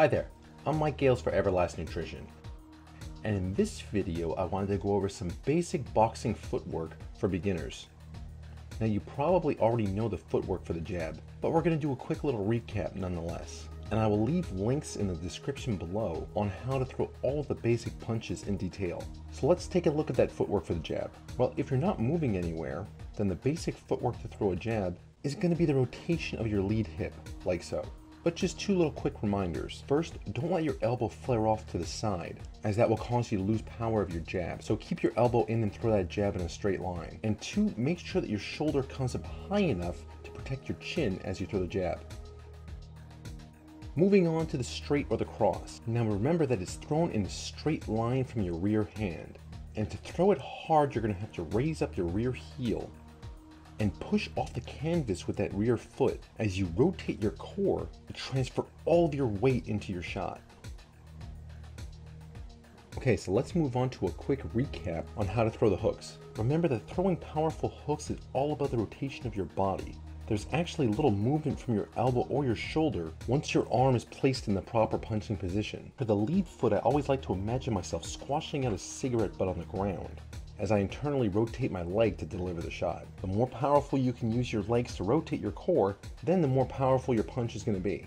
Hi there, I'm Mike Gales for Everlast Nutrition. And in this video, I wanted to go over some basic boxing footwork for beginners. Now you probably already know the footwork for the jab, but we're going to do a quick little recap nonetheless. And I will leave links in the description below on how to throw all the basic punches in detail. So let's take a look at that footwork for the jab. Well, if you're not moving anywhere, then the basic footwork to throw a jab is going to be the rotation of your lead hip, like so. But just two little quick reminders. First, don't let your elbow flare off to the side, as that will cause you to lose power of your jab. So keep your elbow in and throw that jab in a straight line. And two, make sure that your shoulder comes up high enough to protect your chin as you throw the jab. Moving on to the straight or the cross. Now remember that it's thrown in a straight line from your rear hand. And to throw it hard, you're going to have to raise up your rear heel and push off the canvas with that rear foot as you rotate your core to transfer all of your weight into your shot. Okay, so let's move on to a quick recap on how to throw the hooks. Remember that throwing powerful hooks is all about the rotation of your body. There's actually little movement from your elbow or your shoulder once your arm is placed in the proper punching position. For the lead foot, I always like to imagine myself squashing out a cigarette butt on the ground as I internally rotate my leg to deliver the shot. The more powerful you can use your legs to rotate your core, then the more powerful your punch is going to be.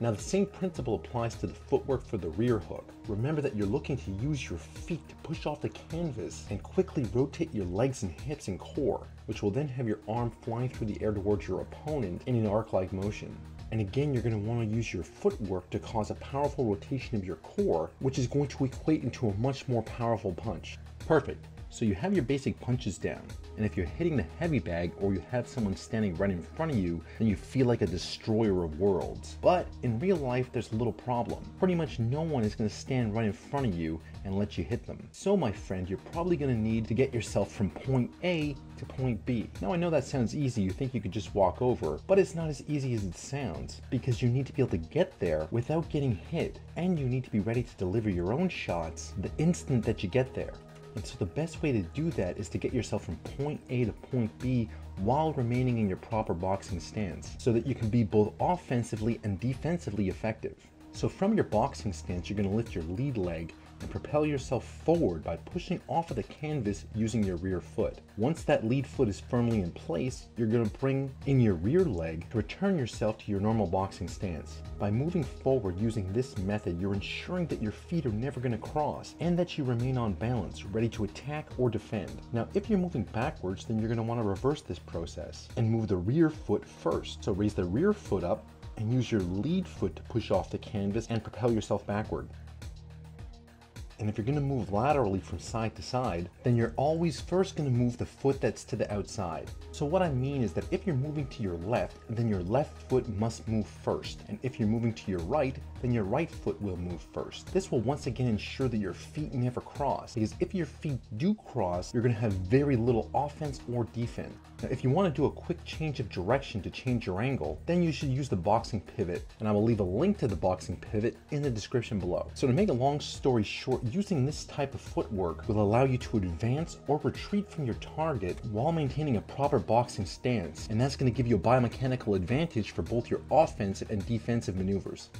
Now the same principle applies to the footwork for the rear hook. Remember that you're looking to use your feet to push off the canvas and quickly rotate your legs and hips and core, which will then have your arm flying through the air towards your opponent in an arc-like motion. And again, you're going to want to use your footwork to cause a powerful rotation of your core, which is going to equate into a much more powerful punch. Perfect. So you have your basic punches down, and if you're hitting the heavy bag or you have someone standing right in front of you, then you feel like a destroyer of worlds. But in real life, there's a little problem. Pretty much no one is going to stand right in front of you and let you hit them. So my friend, you're probably going to need to get yourself from point A to point B. Now I know that sounds easy, you think you could just walk over, but it's not as easy as it sounds, because you need to be able to get there without getting hit, and you need to be ready to deliver your own shots the instant that you get there. And so the best way to do that is to get yourself from point A to point B while remaining in your proper boxing stance so that you can be both offensively and defensively effective. So from your boxing stance, you're going to lift your lead leg and propel yourself forward by pushing off of the canvas using your rear foot. Once that lead foot is firmly in place, you're going to bring in your rear leg to return yourself to your normal boxing stance. By moving forward using this method, you're ensuring that your feet are never going to cross and that you remain on balance, ready to attack or defend. Now, if you're moving backwards, then you're going to want to reverse this process and move the rear foot first. So raise the rear foot up and use your lead foot to push off the canvas and propel yourself backward. And if you're going to move laterally from side to side, then you're always first going to move the foot that's to the outside. So what I mean is that if you're moving to your left, then your left foot must move first. And if you're moving to your right, then your right foot will move first. This will once again ensure that your feet never cross, because if your feet do cross, you're going to have very little offense or defense. Now, if you want to do a quick change of direction to change your angle, then you should use the boxing pivot, and I will leave a link to the boxing pivot in the description below. So to make a long story short, using this type of footwork will allow you to advance or retreat from your target while maintaining a proper boxing stance, and that's going to give you a biomechanical advantage for both your offensive and defensive maneuvers.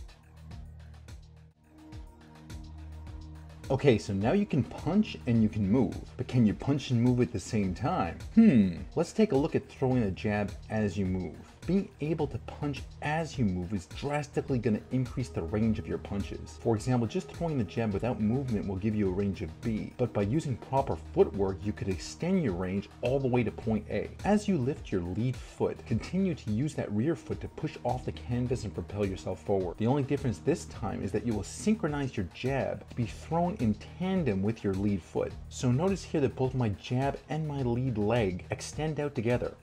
Okay, so now you can punch and you can move, but can you punch and move at the same time? Hmm, let's take a look at throwing a jab as you move being able to punch as you move is drastically going to increase the range of your punches. For example, just throwing the jab without movement will give you a range of B, but by using proper footwork, you could extend your range all the way to point A. As you lift your lead foot, continue to use that rear foot to push off the canvas and propel yourself forward. The only difference this time is that you will synchronize your jab to be thrown in tandem with your lead foot. So notice here that both my jab and my lead leg extend out together.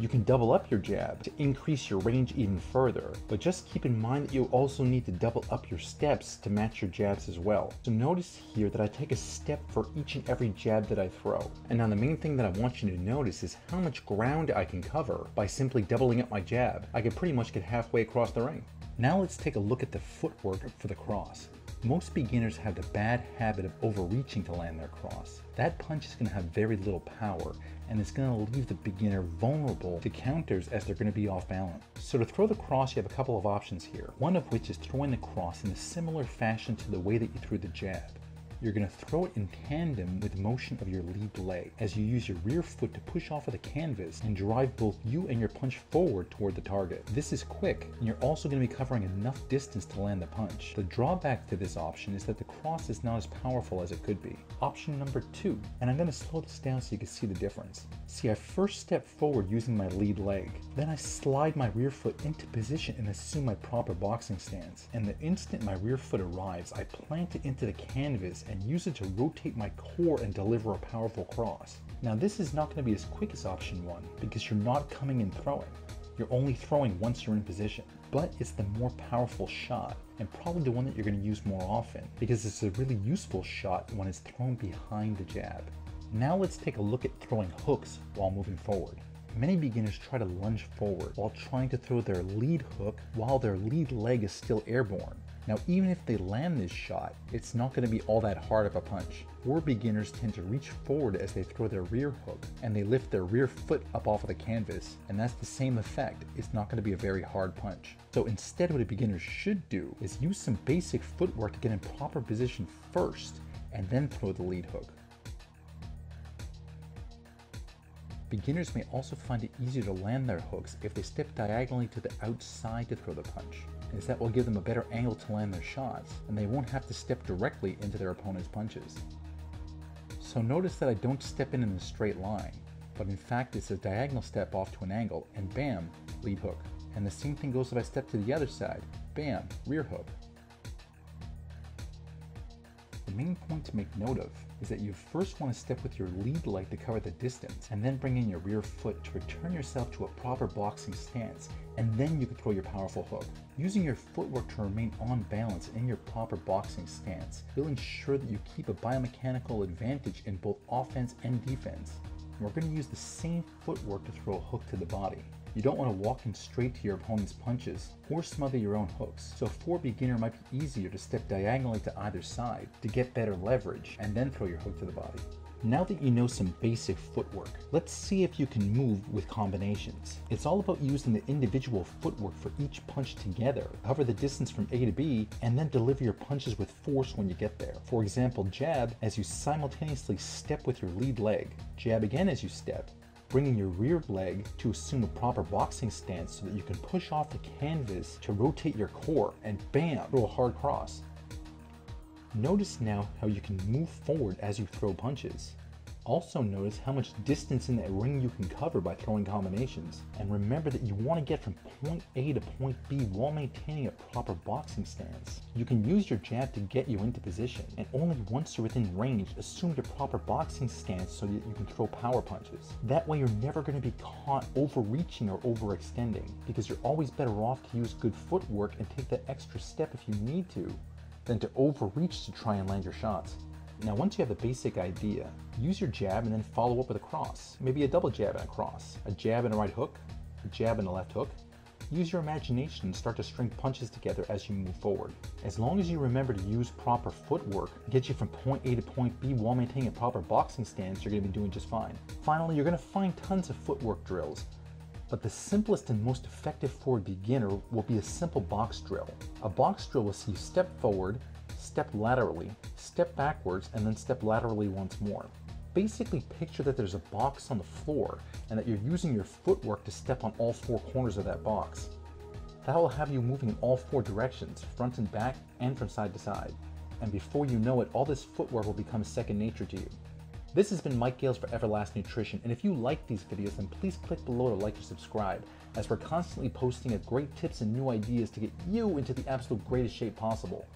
You can double up your jab to increase your range even further, but just keep in mind that you also need to double up your steps to match your jabs as well. So notice here that I take a step for each and every jab that I throw. And now the main thing that I want you to notice is how much ground I can cover by simply doubling up my jab. I can pretty much get halfway across the ring. Now let's take a look at the footwork for the cross. Most beginners have the bad habit of overreaching to land their cross. That punch is going to have very little power and it's going to leave the beginner vulnerable to counters as they're going to be off balance. So to throw the cross you have a couple of options here, one of which is throwing the cross in a similar fashion to the way that you threw the jab you're going to throw it in tandem with motion of your lead leg as you use your rear foot to push off of the canvas and drive both you and your punch forward toward the target. This is quick, and you're also going to be covering enough distance to land the punch. The drawback to this option is that the cross is not as powerful as it could be. Option number two, and I'm going to slow this down so you can see the difference. See, I first step forward using my lead leg, then I slide my rear foot into position and assume my proper boxing stance. And the instant my rear foot arrives, I plant it into the canvas and use it to rotate my core and deliver a powerful cross. Now this is not going to be as quick as option 1 because you're not coming and throwing. You're only throwing once you're in position, but it's the more powerful shot and probably the one that you're going to use more often because it's a really useful shot when it's thrown behind the jab. Now let's take a look at throwing hooks while moving forward. Many beginners try to lunge forward while trying to throw their lead hook while their lead leg is still airborne. Now, even if they land this shot, it's not going to be all that hard of a punch. More beginners tend to reach forward as they throw their rear hook and they lift their rear foot up off of the canvas, and that's the same effect. It's not going to be a very hard punch. So instead, what a beginner should do is use some basic footwork to get in proper position first and then throw the lead hook. Beginners may also find it easier to land their hooks if they step diagonally to the outside to throw the punch is that will give them a better angle to land their shots, and they won't have to step directly into their opponent's punches. So notice that I don't step in in a straight line, but in fact it's a diagonal step off to an angle, and bam, lead hook. And the same thing goes if I step to the other side, bam, rear hook. The main point to make note of is that you first want to step with your lead leg to cover the distance, and then bring in your rear foot to return yourself to a proper boxing stance, and then you can throw your powerful hook. Using your footwork to remain on balance in your proper boxing stance will ensure that you keep a biomechanical advantage in both offense and defense. We're going to use the same footwork to throw a hook to the body. You don't want to walk in straight to your opponent's punches or smother your own hooks. So for a beginner it might be easier to step diagonally to either side to get better leverage and then throw your hook to the body. Now that you know some basic footwork, let's see if you can move with combinations. It's all about using the individual footwork for each punch together, cover the distance from A to B, and then deliver your punches with force when you get there. For example, jab as you simultaneously step with your lead leg, jab again as you step, bringing your rear leg to assume a proper boxing stance so that you can push off the canvas to rotate your core and bam, throw a hard cross. Notice now how you can move forward as you throw punches. Also notice how much distance in that ring you can cover by throwing combinations. And remember that you want to get from point A to point B while maintaining a proper boxing stance. You can use your jab to get you into position, and only once you're within range, assume your proper boxing stance so that you can throw power punches. That way you're never going to be caught overreaching or overextending, because you're always better off to use good footwork and take that extra step if you need to, than to overreach to try and land your shots. Now once you have the basic idea, use your jab and then follow up with a cross. Maybe a double jab and a cross. A jab and a right hook, a jab and a left hook. Use your imagination and start to string punches together as you move forward. As long as you remember to use proper footwork, get you from point A to point B while maintaining a proper boxing stance, you're going to be doing just fine. Finally, you're going to find tons of footwork drills but the simplest and most effective for a beginner will be a simple box drill. A box drill will see you step forward, step laterally, step backwards, and then step laterally once more. Basically picture that there's a box on the floor and that you're using your footwork to step on all four corners of that box. That will have you moving in all four directions, front and back, and from side to side. And before you know it, all this footwork will become second nature to you. This has been Mike Gales for Everlast Nutrition, and if you like these videos, then please click below to like or subscribe, as we're constantly posting great tips and new ideas to get you into the absolute greatest shape possible.